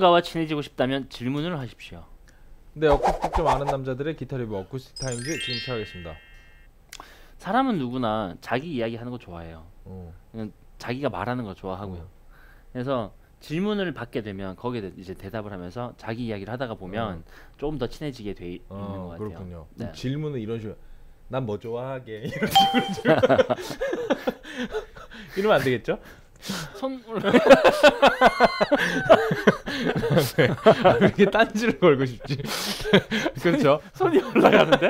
전문가와 친해지고 싶다면 질문을 하십시오. 네, 어쿠스틱 좀 아는 남자들의 기타 리뷰 어쿠스틱 타임즈 지금 시작하겠습니다. 사람은 누구나 자기 이야기하는 거 좋아해요. 어. 자기가 말하는 거 좋아하고요. 그래서 질문을 받게 되면 거기에 대- 이제 대답을 하면서 자기 이야기를 하다가 보면 조금 더 친해지게 돼 있는 것 어, 같아요. 그렇군요. 네. 질문은 이런 식으로 난 뭐 좋아하게 이런 식으로 이러면 안 되겠죠? 손 아, 이렇게 딴지를 걸고 싶지. 그렇죠. 손이 올라가는데?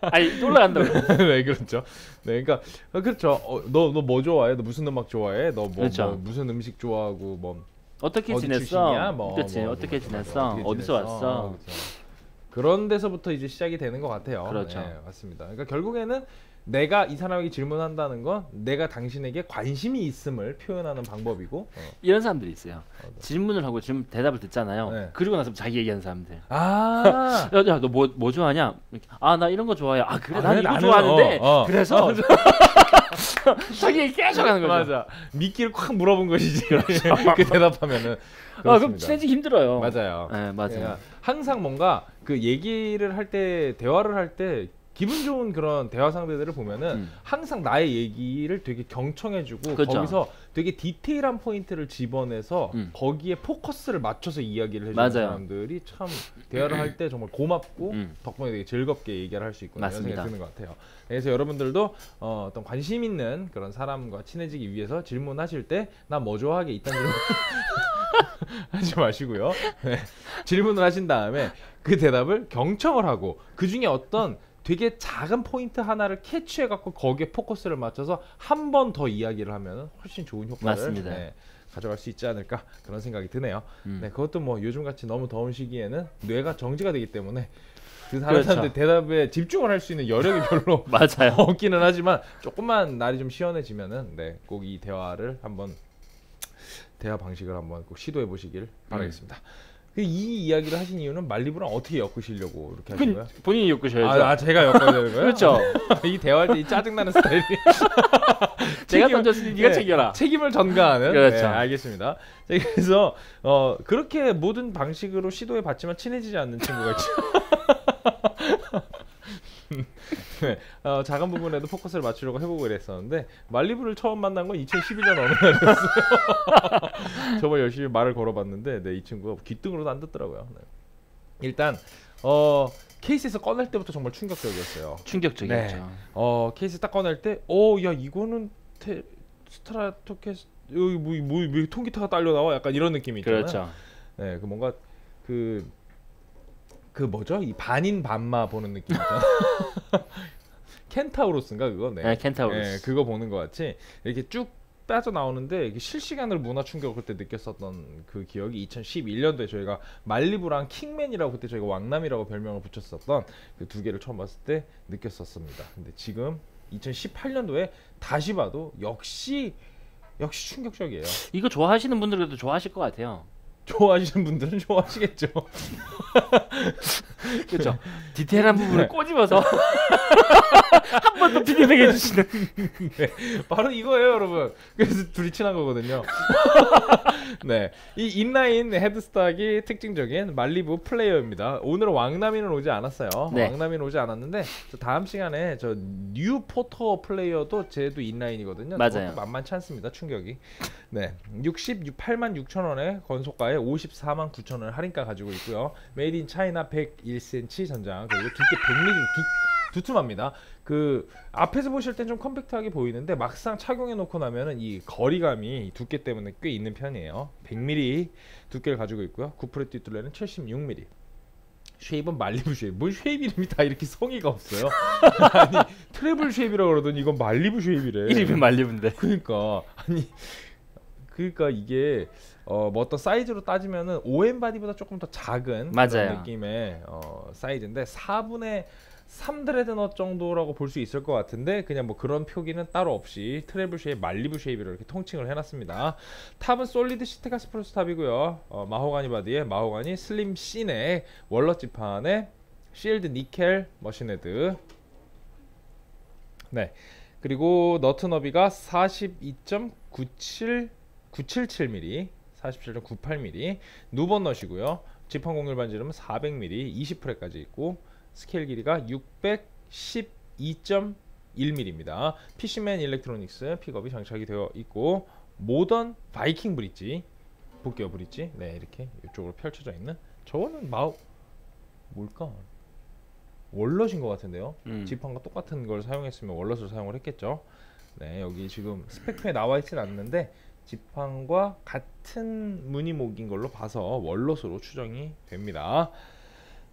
아니 올라간다고. 네, 그렇죠. 네, 그러니까 어, 그렇죠. 어, 너너 뭐 좋아해? 너 무슨 음악 좋아해? 너뭐 그렇죠. 무슨 음식 좋아하고 뭐 어떻게 어디 지냈어? 뭐, 그렇지. 뭐, 어떻게 뭐, 지냈어? 어떻게 어디서 지냈어? 왔어? 그렇죠. 그런 데서부터 이제 시작이 되는 것 같아요. 그렇죠. 네, 맞습니다. 그러니까 결국에는 내가 이 사람에게 질문한다는 건 내가 당신에게 관심이 있음을 표현하는 방법이고. 어. 이런 사람들이 있어요. 어, 네. 질문을 하고 질문 대답을 듣잖아요. 네. 그리고 나서 자기 얘기하는 사람들. 아. 야, 너뭐뭐 좋아하냐? 아, 나 이런 거 좋아해. 아, 그래. 아, 난 이거 나는, 좋아하는데. 어, 어. 그래서 자기 얘기 계속 하는 거죠. 맞아. 미끼를 콱 물어본 것이지. 그 대답하면은. 아, 그럼 그렇습니다. 친해지기 힘들어요. 맞아요. 네, 맞아요. 그러니까 항상 뭔가 그 얘기를 할 때 대화를 할 때 기분 좋은 그런 대화 상대들을 보면은 음. 항상 나의 얘기를 되게 경청해주고 그렇죠. 거기서 되게 디테일한 포인트를 집어내서 음. 거기에 포커스를 맞춰서 이야기를 해주는 맞아요. 사람들이 참 대화를 할 때 정말 고맙고 음. 덕분에 되게 즐겁게 얘기를 할 수 있고 이런. 생각이 드는 것 같아요. 그래서 여러분들도 어, 어떤 관심 있는 그런 사람과 친해지기 위해서 질문하실 때 나 뭐 좋아하게 있다는 질문 하지 마시고요. 네. 질문을 하신 다음에 그 대답을 경청을 하고 그 중에 어떤 되게 작은 포인트 하나를 캐치해 갖고 거기에 포커스를 맞춰서 한 번 더 이야기를 하면 훨씬 좋은 효과를. 네, 가져갈 수 있지 않을까 그런 생각이 드네요. 음. 네, 그것도 뭐 요즘 같이 너무 더운 시기에는 뇌가 정지가 되기 때문에 그 그렇죠. 사람한테 대답에 집중을 할 수 있는 여력이 별로 맞아요. 없기는 하지만 조금만 날이 좀 시원해지면은 네, 꼭 이 대화를 한번 대화 방식을 한번 꼭 시도해 보시길 바라겠습니다. 그 이 이야기를 하신 이유는 말리부랑 어떻게 엮으시려고 이렇게 하신 거예요? 그, 본인이 엮으셔야죠. 아, 아, 제가 엮어야 되는 거예요? 그렇죠. 이 대화할 때 이 짜증나는 스타일이 제가 던졌으니 네가 네, 챙겨라. 책임을 전가하는 그렇죠. 네, 알겠습니다. 자, 그래서 어, 그렇게 모든 방식으로 시도해 봤지만 친해지지 않는 친구가 있죠. 네, 어, 작은 부분에도 포커스를 맞추려고 해보고 이랬었는데 말리부를 처음 만난 건 2012년 어느 날이었어요. 정말 열심히 말을 걸어봤는데 네, 이 친구가 귀등으로도 안 듣더라고요. 네. 일단 어, 케이스에서 꺼낼 때부터 정말 충격적이었어요. 충격적이었죠. 네. 어 케이스 딱 꺼낼 때, 어야 이거는 테, 스트라토캐스 여기 뭐 뭐 뭐, 왜 통기타가 딸려 나와? 약간 이런 느낌이 있잖아요. 그렇죠. 네, 그 뭔가 그. 그 뭐죠? 이 반인 반마 보는 느낌 있잖아. 켄타우로스인가 그거? 네. 네, 켄타우로스. 네, 그거 보는 것 같이 이렇게 쭉 빠져 나오는데 실시간으로 문화 충격을 그때 느꼈었던 그 기억이 2011년도에 저희가 말리부랑 킹맨이라고 그때 저희가 왕남이라고 별명을 붙였었던 그 두 개를 처음 봤을 때 느꼈었습니다. 근데 지금 2018년도에 다시 봐도 역시 역시 충격적이에요. 이거 좋아하시는 분들도 좋아하실 것 같아요. 좋아하시는 분들은 좋아하시겠죠. 그렇죠. 디테일한 부분을 네. 꼬집어서 한 번 더 피드백 해주시는. 바로 이거예요, 여러분. 그래서 둘이 친한 거거든요. 네, 이 inline headstock이 특징적인 Malibu Player입니다. 오늘은 왕남이는 오지 않았어요. 네. 왕남이는 오지 않았는데 저 다음 시간에 저 Newporter Player도 쟤도 inline이거든요. 맞아요. 만만치 않습니다. 충격이. 네, 68만 6천 원에 권소가에 54만 9천 원 할인가 가지고 있고요. made in China 101cm 전장 그리고 두께 100mm 두, 두툼합니다. 그 앞에서 보실 땐 좀 compact하게 보이는데 막상 착용해 놓고 나면은 이 거리감이 두께 때문에 꽤 있는 편이에요. 100mm 두께를 가지고 있고요. 구프레 띠둘레는 76mm. shape은 Malibu shape. 뭘 shape 이름이 다 이렇게 성의가 없어요. 아니 travel shape이라고 그러더니 이건 Malibu shape이래. 이름이 Malibu인데. 그러니까 아니 그러니까 이게 어, 뭐 어떤 사이즈로 따지면은 OM body보다 조금 더 작은 느낌의 어, 사이즈인데 4분의 3 dreadnought 정도라고 볼 수 있을 것 같은데 그냥 뭐 그런 표기는 따로 없이 travel shape, Malibu shape으로 이렇게 통칭을 해놨습니다. top은 solid Sitka spruce top이고요. 어, 마호가니 body에 마호가니 slim C neck의 walnut 지판에 sealed nickel machine head 네 그리고 너트 너비가 42.97 977mm 47.98mm NuBone 너트이고요. 지판 곡률 반지름은 400mm 20 fret까지 있고 스케일 길이가 612.1mm입니다. Fishman electronics 픽업이 장착이 되어 있고 modern Viking bridge 볼게요 bridge 네 이렇게 이쪽으로 펼쳐져 있는 저거는 마우 뭘까 walnut인 것 같은데요. 음. 지판과 똑같은 걸 사용했으면 walnut을 사용을 했겠죠. 네, 여기 지금 스펙표에 나와 있진 않는데 지판과 같은 무늬목인 걸로 봐서 walnut으로 추정이 됩니다.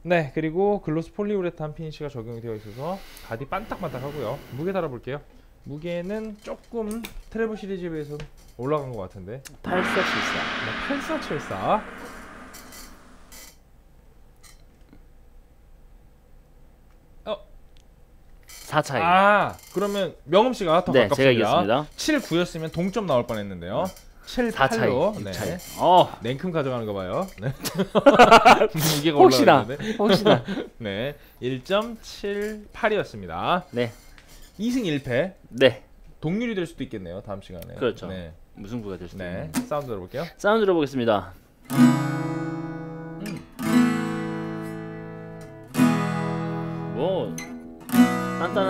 네, 그리고 gloss 폴리우레탄 finish가 적용이 되어 있어서 body 반딱반딱 하고요. 무게 달아볼게요. 무게는 조금 travel 시리즈에 비해서 올라간 것 같은데 8474. 네, 8474 4차이. 아 그러면 명음 씨가 더 네, 가깝습니다. 이겼습니다. 7 9였으면 동점 나올 뻔했는데요. 7 4차이. 8로 6차이. 어, 냉큼 가져가는 거 봐요. 네. 무게가 혹시나. 혹시나. 네. 1.78이었습니다. 네. 2승 1패. 네. 동률이 될 수도 있겠네요. 다음 시간에. 그렇죠. 네. 무승부가 될 수도 네. 있는. 사운드 들어볼게요. 사운드 들어보겠습니다.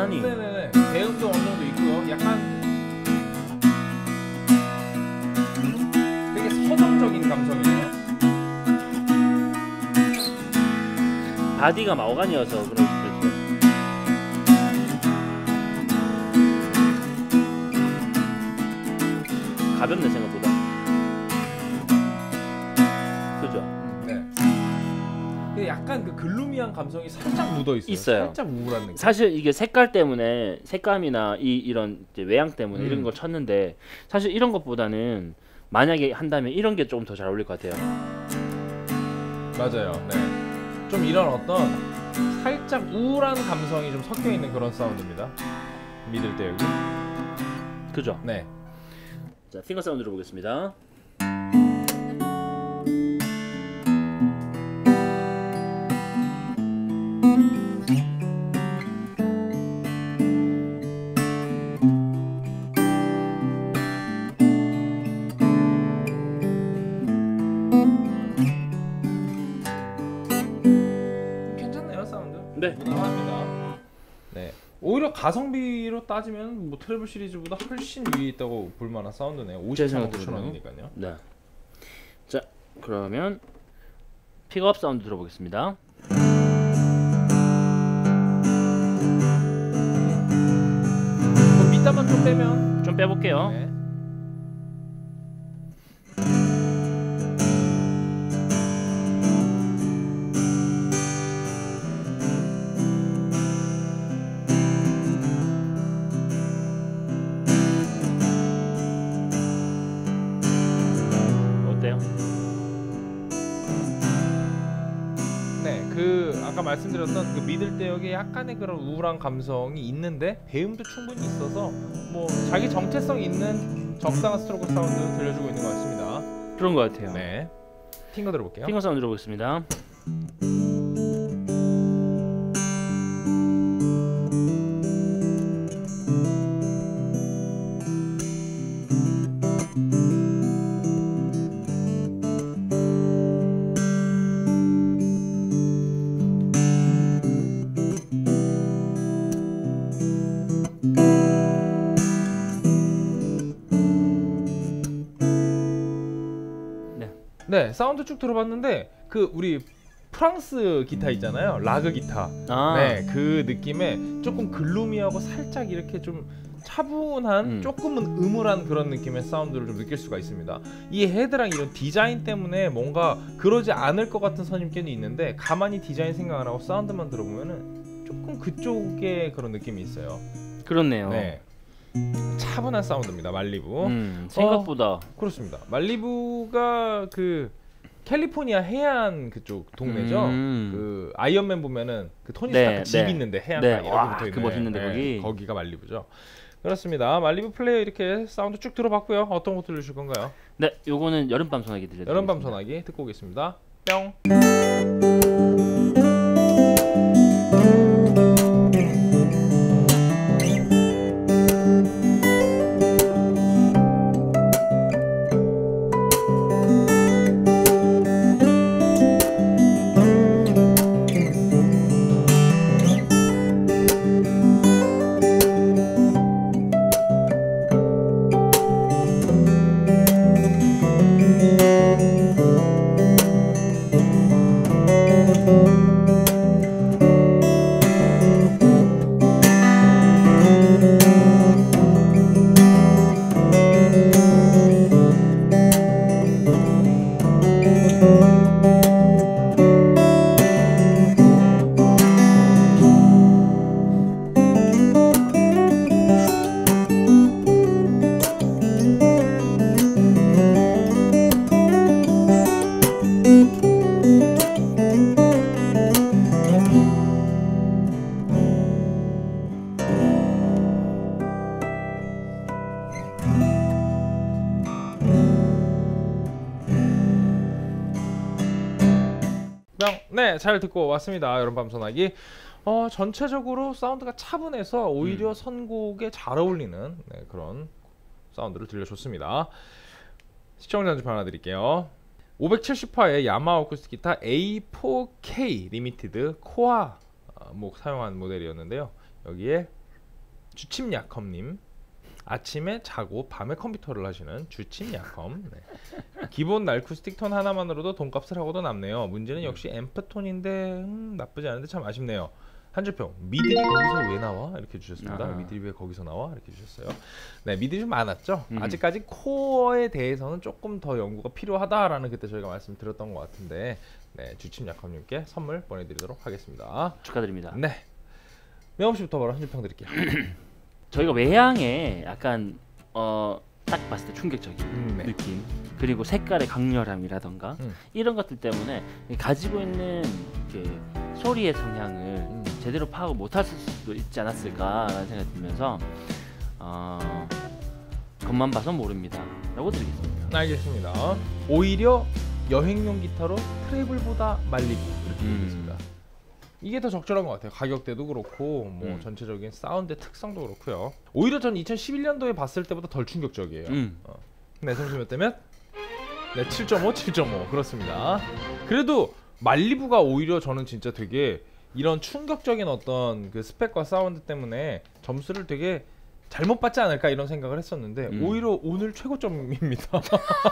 단단하니. 네네네. 배음도 어느 정도 있고요. 약간 되게 서정적인 감성이네요. 바디가 그럴 수도 있어요. 가볍네 생각 글루미한 감성이 살짝 묻어 있어요. 있어요. 살짝 우울한 느낌. 사실 이게 색깔 때문에 색감이나 이 이런 외양 때문에 음. 이런 걸 쳤는데 사실 이런 것보다는 만약에 한다면 이런 게좀더잘 어울릴 것 같아요. 맞아요. 네. 좀 이런 어떤 살짝 우울한 감성이 좀 섞여 있는 그런 사운드입니다. 믿을 때 여기. 그죠? 네. 자, 핑거 사운드 들어보겠습니다. 가성비로 따지면 뭐 travel 시리즈보다 훨씬 위에 있다고 볼 만한 사운드네요. 제 54만 생각도 9천 그래요. 원이니까요. 네. 자, 그러면 픽업 사운드 들어보겠습니다. 그럼 밑단만 좀 빼면. 좀 빼볼게요. 네. 말씀드렸던 그 middle 대역에 약간의 그런 우울한 감성이 있는데 배음도 충분히 있어서 뭐 자기 정체성 있는 적당한 스트로크 사운드 들려주고 있는 것 같습니다. 그런 것 같아요. 네, finger 들어볼게요. finger 사운드 들어보겠습니다. 네, 사운드 쭉 들어봤는데 그 우리 프랑스 기타 있잖아요, 라그 기타. 아, 네, 그 느낌에 조금 gloomy하고 살짝 이렇게 좀 차분한 음. 조금은 음울한 그런 느낌의 사운드를 좀 느낄 수가 있습니다. 이 헤드랑 이런 디자인 때문에 뭔가 그러지 않을 것 같은 선입견이 있는데 가만히 디자인 생각 안 하고 사운드만 들어보면은 조금 그쪽의 그런 느낌이 있어요. 그렇네요. 네, 차분한 사운드입니다. 말리부. 음, 생각보다 그렇습니다. 말리부가 그 캘리포니아 해안 그쪽 동네죠. 음. 그 아이언맨 보면은 그 토니 네, 스타크 집 네. 있는데 해안가 네, 이렇게 와, 붙어 있는 그 거기. 거기가 말리부죠. 그렇습니다. 말리부 플레이어 이렇게 사운드 쭉 들어봤고요. 어떤 거 들려주실 건가요? 네, 요거는 여름밤 소나기 들려드리겠습니다. 여름밤 소나기 듣고 오겠습니다. 뿅. 네잘 듣고 왔습니다. 여름 밤 소나기. 어 전체적으로 사운드가 차분해서 오히려 음. 선곡에 잘 어울리는 네, 그런 사운드를 들려줬습니다. 시청자 연주 하나 드릴게요. 570화의 야마하 어쿠스틱 기타 A4K limited koa 어, 목 사용한 모델이었는데요. 여기에 주침야컴님 아침에 자고 밤에 컴퓨터를 하시는 주침야컴 네. 기본 날쿠 스틱 톤 하나만으로도 돈값을 하고도 남네요. 문제는 역시 앰프 톤인데 음, 나쁘지 않은데 참 아쉽네요. 한줄평 미들이 거기서 왜 나와 이렇게 주셨습니다. 아하. 미들이 왜 거기서 나와 이렇게 주셨어요. 네 미들이 좀 많았죠. 음. 아직까지 코어에 대해서는 조금 더 연구가 필요하다라는 그때 저희가 말씀드렸던 것 같은데 네 주침 약컴님께 선물 보내드리도록 하겠습니다. 축하드립니다. 네 명호 씨부터 바로 한줄평 드릴게요. 저희가 외향에 약간 어, 딱 봤을 때 충격적인 음, 네. 느낌 그리고 색깔의 강렬함이라던가 음. 이런 것들 때문에 가지고 있는 그 소리의 성향을 음. 제대로 파악을 못할 수도 있지 않았을까라는 생각이 들면서 어, 겉만 봐서 모릅니다 라고 드리겠습니다. 알겠습니다. 오히려 여행용 기타로 트래블보다 말리고 이렇게 음. 이게 더 적절한 것 같아요. 가격대도 그렇고 뭐 음. 전체적인 사운드 특성도 그렇고요. 오히려 전 2011년도에 봤을 때보다 덜 충격적이에요. 음. 네, 점수 몇 대 몇? 네, 7.5, 7.5 그렇습니다. 그래도 말리부가 오히려 저는 진짜 되게 이런 충격적인 어떤 그 스펙과 사운드 때문에 점수를 되게 잘못 받지 않을까 이런 생각을 했었는데 음. 오히려 오늘 최고점입니다.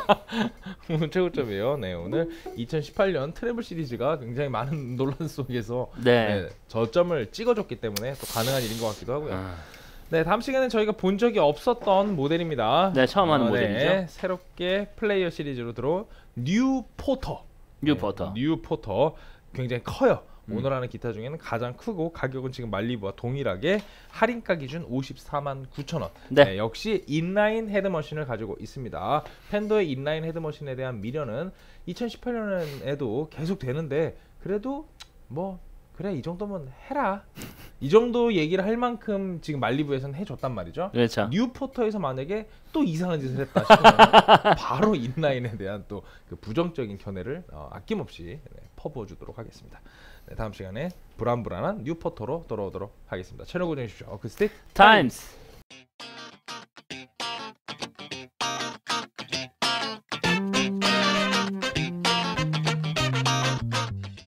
오늘 최고점이에요. 네, 오늘 2018년 travel 시리즈가 굉장히 많은 논란 속에서 네. 네, 저점을 찍어줬기 때문에 또 가능한 일인 것 같기도 하고요. 아, 네, 다음 시간에 저희가 본 적이 없었던 모델입니다. 네, 처음 하는 어, 모델이죠. 네, 새롭게 플레이어 시리즈로 들어온 Newporter. Newporter. 네, Newporter 굉장히 커요. 음. 오늘 하는 기타 중에는 가장 크고 가격은 지금 말리부와 동일하게 할인가 기준 54만 9천 원. 네. 역시 inline head machine을 가지고 있습니다. 펜더의 inline head machine에 대한 미련은 2018년에도 계속 되는데 그래도 뭐 그래 이 정도면 해라. 이 정도 얘기를 할 만큼 지금 말리부에서는 해줬단 말이죠. 그렇죠. 뉴포터에서 만약에 또 이상한 짓을 했다 싶으면 바로 인라인에 대한 또 그 부정적인 견해를 어, 아낌없이 네, 퍼부어주도록 하겠습니다. 네, 다음 시간에 불안불안한 뉴포터로 돌아오도록 하겠습니다. 채널 고정해 주십시오. 어쿠스틱 타임스.